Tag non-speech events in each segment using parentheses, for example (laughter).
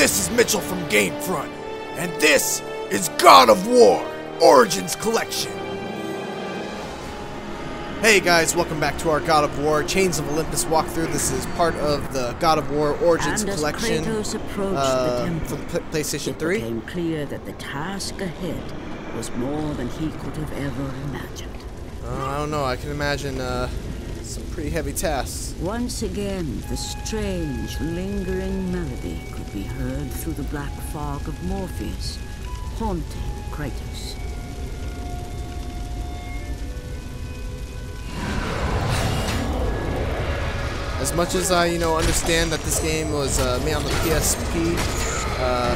This is Mitchell from Gamefront, and this is God of War Origins Collection. Hey guys, welcome back to our God of War Chains of Olympus walkthrough. This is part of the God of War Origins and Collection as Kratos approached uh, the temple, for the Pl- PlayStation it 3. became clear that the task ahead was more than he could have ever imagined. Uh, I don't know, I can imagine uh, some pretty heavy tasks. Once again, the strange, lingering melody could be heard through the black fog of Morpheus, haunting Kratos. As much as I, you know, understand that this game was uh, made on the PSP, uh,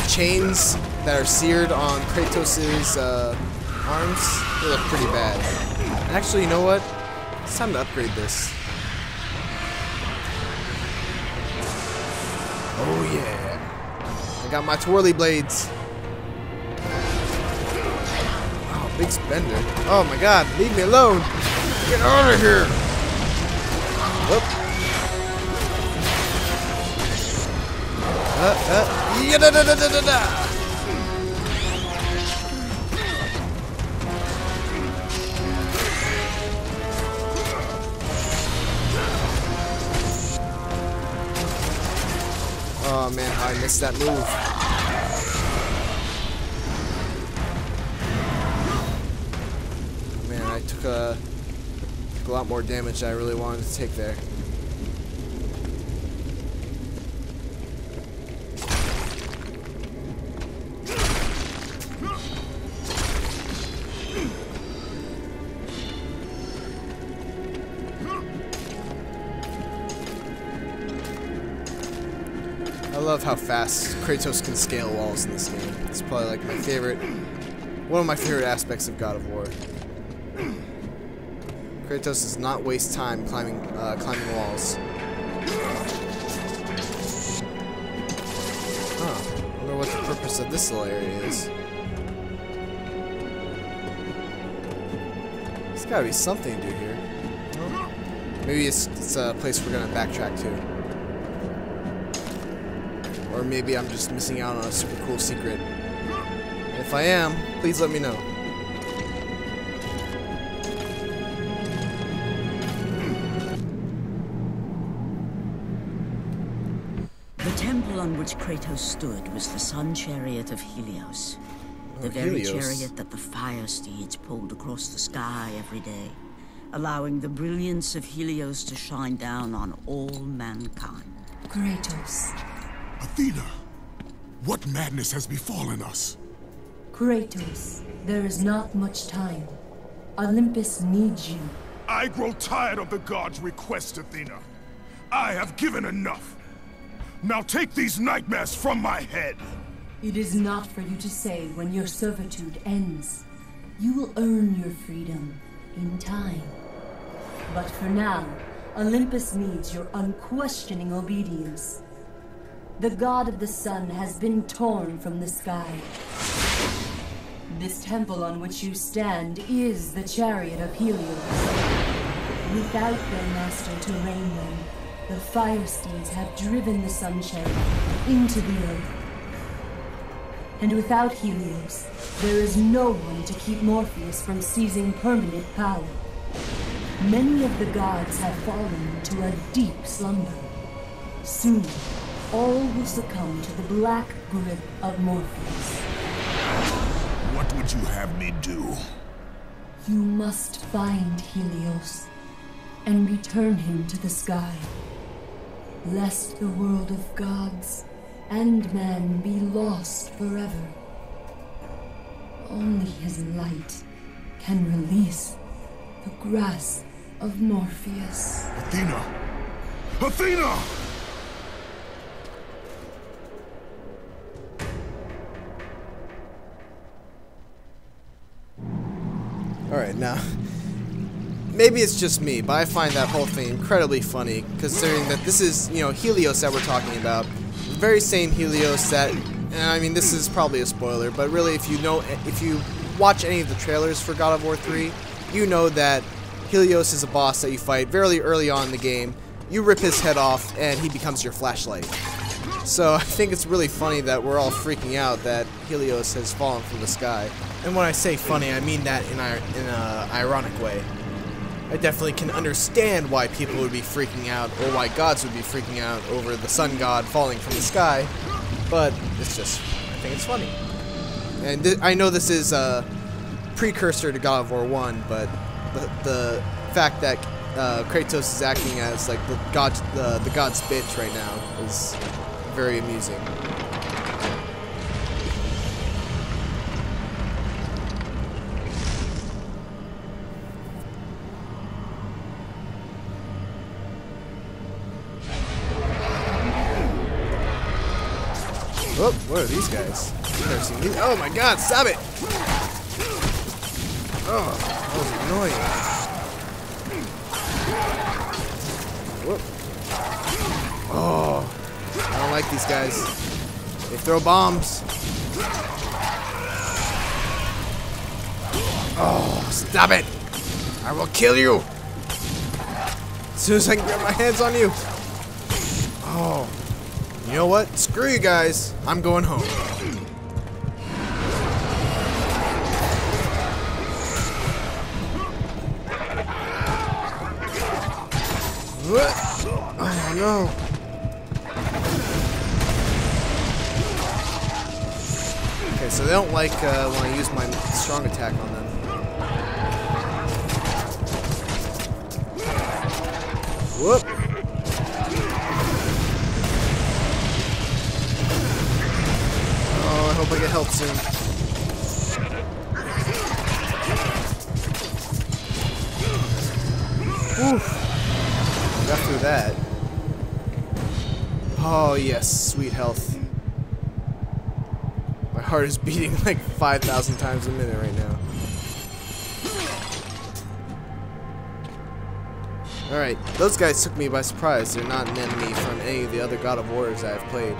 the chains that are seared on Kratos' uh, arms, they look pretty bad. Actually, you know what? It's time to upgrade this. Oh yeah. I got my twirly blades. Oh, big spender. Oh my god, leave me alone. Get out of here. Whoop. Uh, uh, yeah, da, da, da, da, da, Oh man, I missed that move. Man, I took a, took a lot more damage than I really wanted to take there. Love how fast Kratos can scale walls in this game. It's probably like my favorite, one of my favorite aspects of God of War. Kratos does not waste time climbing, uh, climbing walls. Huh. I wonder what the purpose of this little area is. There's gotta be something to do here. Maybe it's, it's a place we're gonna backtrack to. Or maybe I'm just missing out on a super cool secret. If I am, please let me know. The temple on which Kratos stood was the sun chariot of Helios. The Oh, very Helios. chariot that the fire steeds pulled across the sky every day, allowing the brilliance of Helios to shine down on all mankind. Kratos. Athena, what madness has befallen us? Kratos, there is not much time. Olympus needs you. I grow tired of the gods' requests, Athena. I have given enough. Now take these nightmares from my head. It is not for you to say when your servitude ends. You will earn your freedom in time. But for now, Olympus needs your unquestioning obedience. The god of the sun has been torn from the sky. This temple on which you stand is the chariot of Helios. Without their master to rein them, the fire steeds have driven the sun chariot into the earth. And without Helios, there is no one to keep Morpheus from seizing permanent power. Many of the gods have fallen into a deep slumber. Soon, all will succumb to the black grip of Morpheus. What would you have me do? You must find Helios and return him to the sky, lest the world of gods and man be lost forever. Only his light can release the grasp of Morpheus. Athena! Athena! Alright, now. Maybe it's just me, but I find that whole thing incredibly funny, considering that this is, you know, Helios that we're talking about. The very same Helios that, and I mean, this is probably a spoiler, but really, if you know, if you watch any of the trailers for God of War 3, you know that Helios is a boss that you fight very early on in the game. You rip his head off, and he becomes your flashlight. So (laughs) I think it's really funny that we're all freaking out that Helios has fallen from the sky. And when I say funny, I mean that in in a ironic way. I definitely can understand why people would be freaking out, or why gods would be freaking out over the sun god falling from the sky, but it's just, I think it's funny. And I know this is a precursor to God of War 1, but the, the fact that uh, Kratos is acting as like the god, the, the god's bitch right now is very amusing. Oh, what are these guys? I've never seen these. Oh my god, stop it! Oh, that was annoying. Whoop. Oh, I don't like these guys. They throw bombs. Oh, stop it! I will kill you! As soon as I can get my hands on you. What? Screw you guys. I'm going home. Oh no. Okay, so they don't like uh, when I use my strong attack on them. Hope I get help soon. Oof. Got through that. Oh, yes, sweet health. My heart is beating (laughs) like 5,000 times a minute right now. Alright, those guys took me by surprise. They're not an enemy from any of the other God of Wars I've played.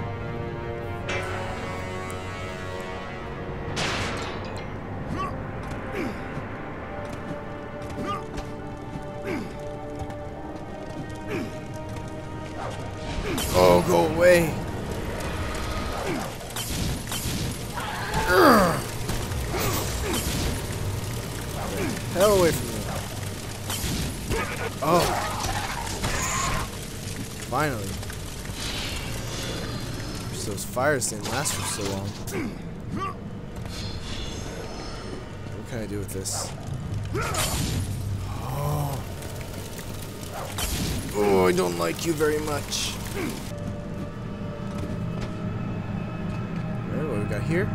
Oh. Finally. Wish those fires didn't last for so long. What can I do with this? Oh. Oh, I don't like you very much. Alright, what we got here?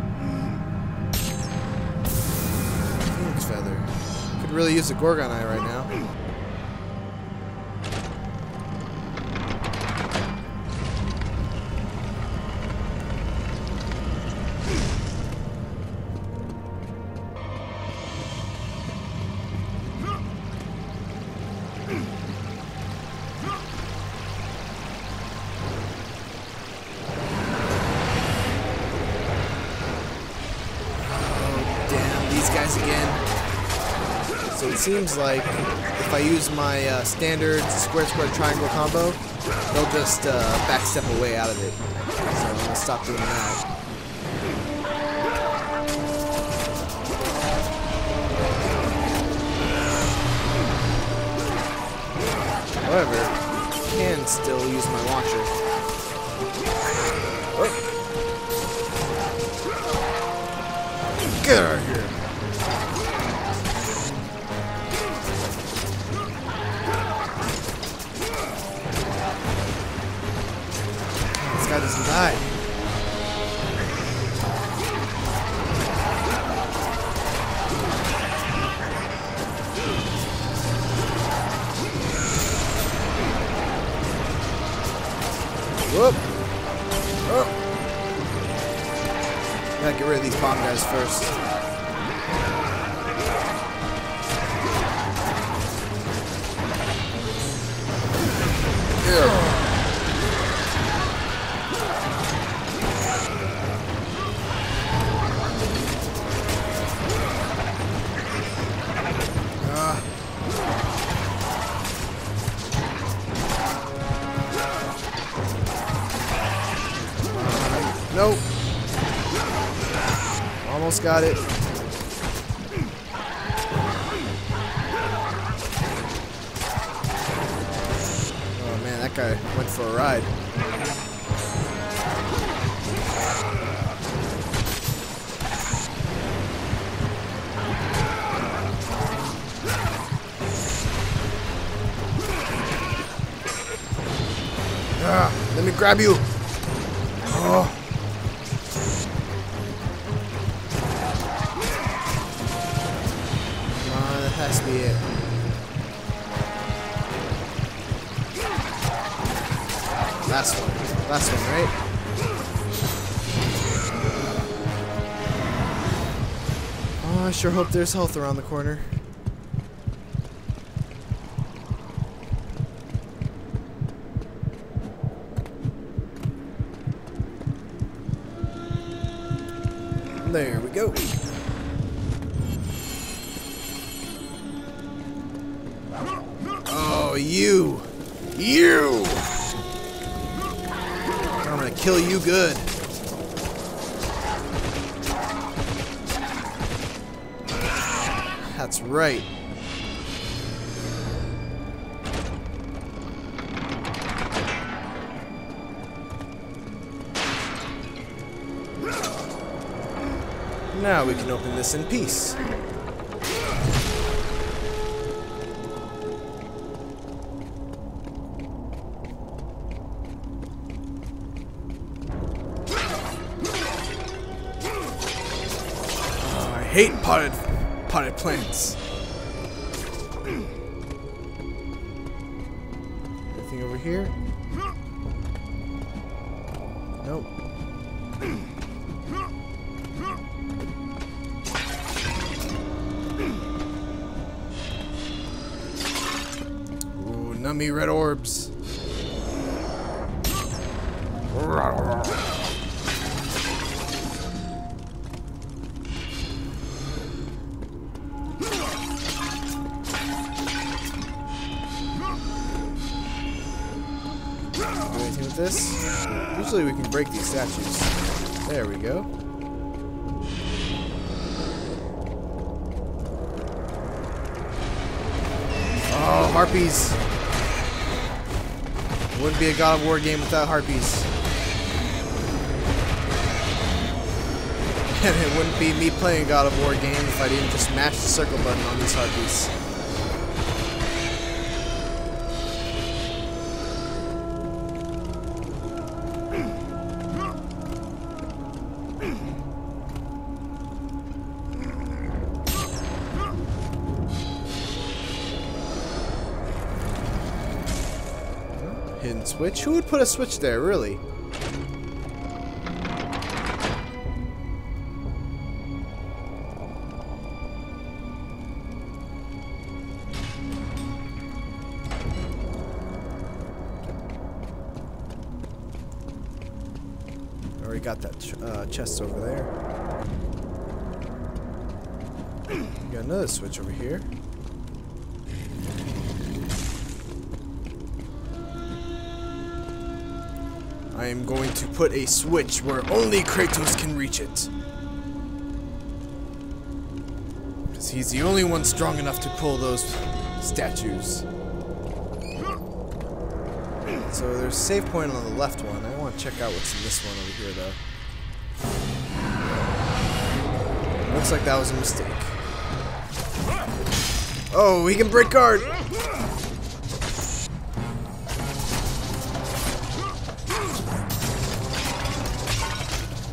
Phoenix feather. Could really use a Gorgon eye right now. So it seems like if I use my uh, standard square square triangle combo, they'll just uh, backstep away out of it. So I'm gonna stop doing that. However, I can still use my launcher. Get out of here. Guys first. Nope. Almost got it. Oh man, that guy went for a ride. Ah, let me grab you. Be it. Last one. Last one, right? Oh, I sure hope there's health around the corner. There we go. You! You! I'm gonna kill you good. That's right. Now we can open this in peace. Hate potted potted plants. Anything over here? Nope. Ooh, nummy red orbs. Do anything with this? Usually we can break these statues. There we go. Oh, harpies. It wouldn't be a God of War game without harpies. (laughs) And it wouldn't be me playing God of War game if I didn't just mash the circle button on these harpies. Switch? Who would put a switch there, really? Already got that ch uh, chest over there. (clears throat) Got another switch over here. I am going to put a switch where only Kratos can reach it. Because he's the only one strong enough to pull those statues. So there's a save point on the left one. I want to check out what's in this one over here, though. Looks like that was a mistake. Oh, he can break guard!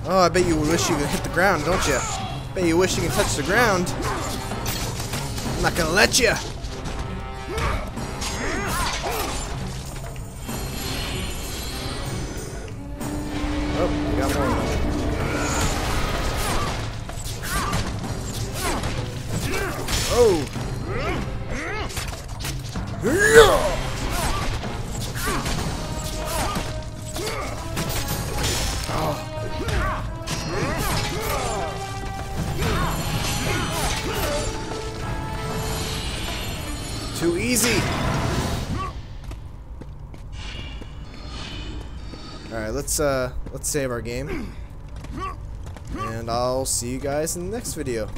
Oh, I bet you wish you could hit the ground, don't you? Bet you wish you could touch the ground. I'm not gonna let you. Oh, got more. Oh. Yeah. Too easy. All right, let's uh let's save our game. And I'll see you guys in the next video.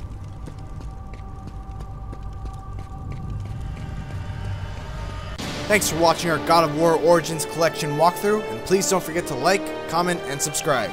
Thanks for watching our God of War Origins Collection walkthrough, and please don't forget to like, comment, and subscribe.